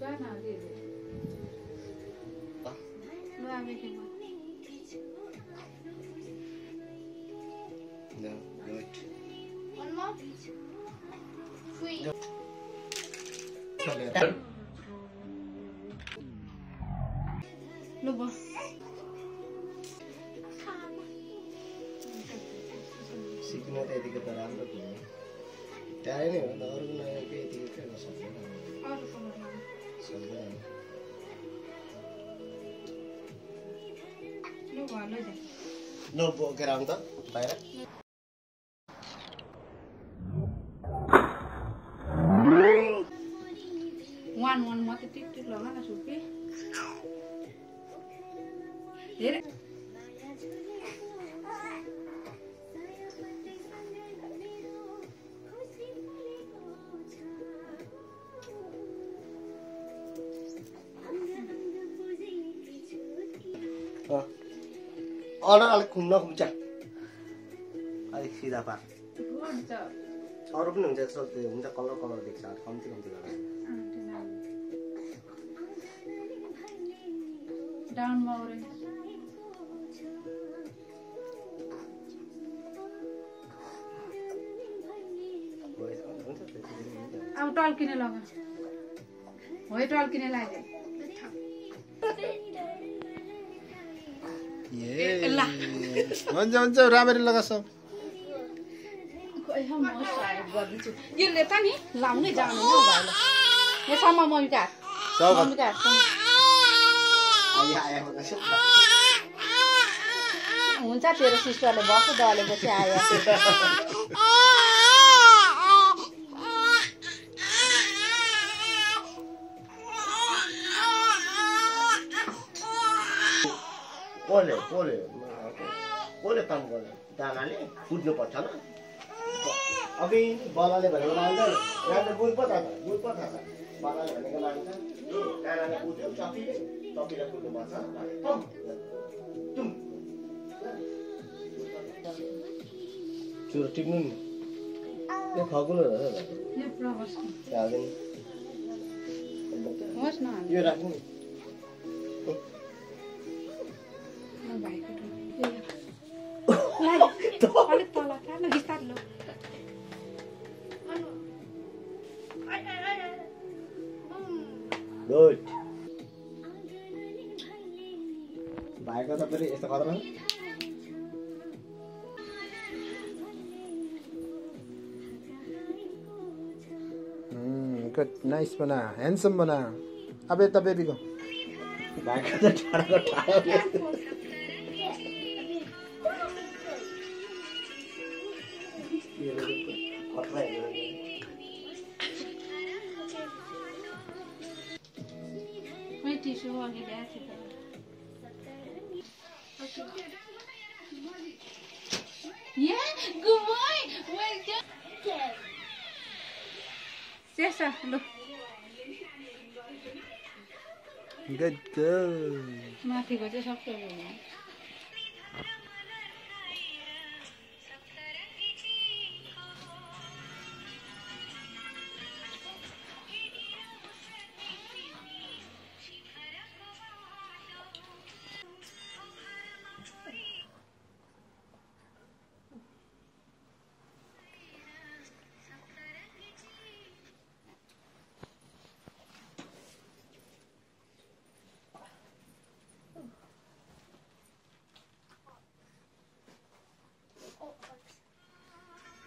जान अरे ल आवेको म No, wait. One more. Three. लु ब सिक्न त यतिको त राम्रो भयो टाढै नै हो अरूको नयाँ के अरू लु बोकेर आउनु त बाहिर वान वान मात्रै टिक टिक लगा न सुपी धेरै अर्डर अलिक खुम्न खुम्छ अलिक सिधा पार अरू पनि हुन्छ यसो त्यो हुन्छ कलर कलर देख्छ अलिक कम्ती कम्ती गरेर डाउनमा ओरेन्ज अब टल्किने लगा हो टल्किने लाग्यो ए ला। हुन्छ हुन्छ राम्ररी लगा सब त नि लाउनै जानु मम्मीका हात मम्मीका हात हुन्छ तेरो सिस्टरले भएको दलेपछि आयो कसले कसले कसले काम गर्ने। दानाले कुद्नु पर्छ ल अघि बलाले भनेको लान्छ बुझ पो थाहा छ बुझ पो थाहा छ बलाले भनेको लान्छ दानाले कुद्यो चपीले चपीले कुद्नु पर्छ। टम, टुम। चुरो टिप्नु नि। ए फगुलो रहेछ यो प्रवास हाल्दैन होस् न। यो राख्नु नि। भाइको त फेरि यस्तो खतरा गुड नाइस बना ह्यान्डसम बना। अब यता बेबी को। भाइको त टाढाको टाढा Sesa, ल. गुड गुड माथिको चाहिँ सबै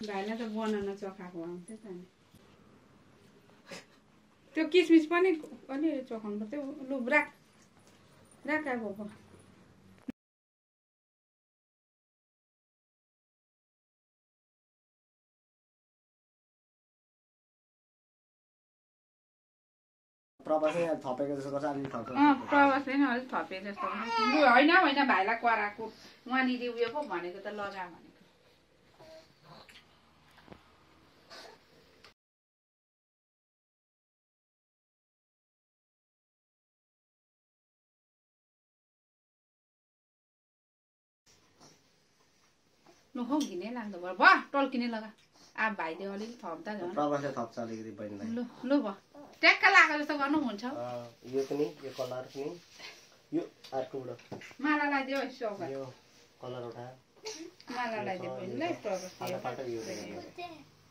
भाइलाई त बनाउन चखाएको आउँथ्यो त नि। त्यो किसमिस पनि अलिअलि चखाउनु पर्थ्यो। लु राख। राख अब प्रवासै थपेको जस्तो गर्छ अलिक प्रवासले नै अलिक थपे जस्तो। लु होइन होइन भाइलाई कराएको। उहाँनिर उयो पो भनेको त लगा भनेको। लु हौ घिनै लाग्दो भयो। भयो टल्किने लगा। अब भाइले अलिक थप्दा प्रवासले थप्छ अलिकति बहिनीलाई लु लु भयो लगाएको जस्तो गर्नुहुन्छ यो पनि यो कलर पनि यो अर्कोबाट माला लगाइदियो सौगात यो कलर उठा माला लगाइदियो बहिनीलाई प्रवेश फाल्टो यो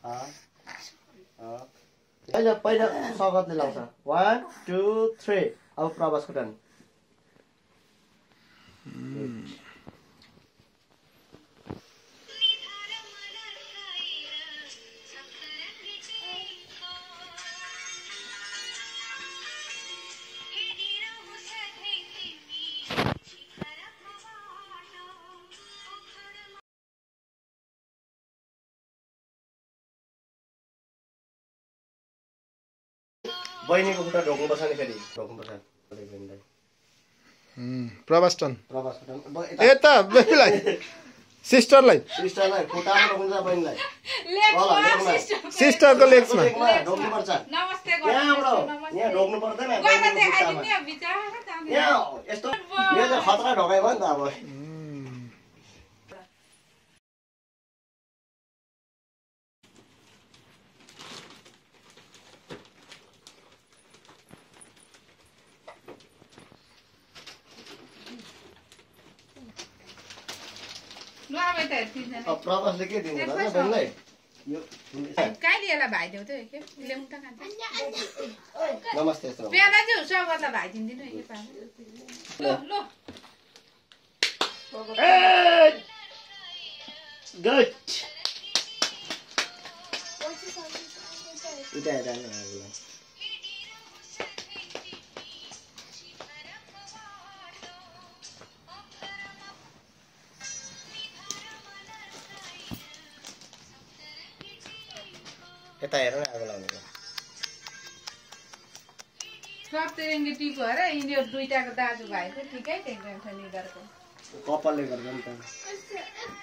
अँ, अँ। पहिला पहिला सगतले लाउँछ वान टू थ्री अब प्रवासको टर्न बहिनीको खुट्टा ढोक्नुपर्छ नि फेरि? ढोक्नुपर्छ प्रवास टन। यता। सिस्टरलाई। सिस्टरलाई बहिनीलाई। लेख्नु ल, लेख्नु। सिस्टर सिस्टरको लेग्समा खतरा ढोकाइ भयो नि त अब उम्, ल अब यता हेर तिनजना अब प्रवासले के दिनु बहिनीलाई। कहिले यसलाई भाइदेऊ त के ल्याउनु त खान्छ। नमस्ते प्याला चाहिँ भाइ दिन्दिनँ ल ल उता यता हेर न आगो लाउनुको टिको अरे यिनीहरू दुइटाको दाजुभाइ चाहिँ ठिकै? छ यिनीहरूको कपालले गर्दा नि त।